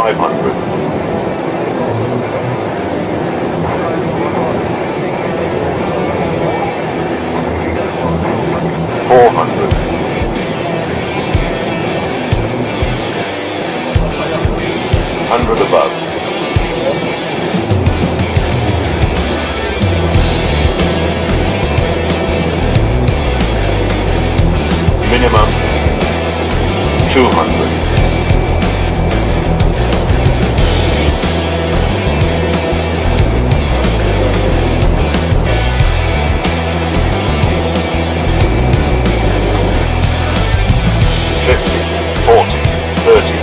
500. Four hundred. Hundred above. minimum 200. 30.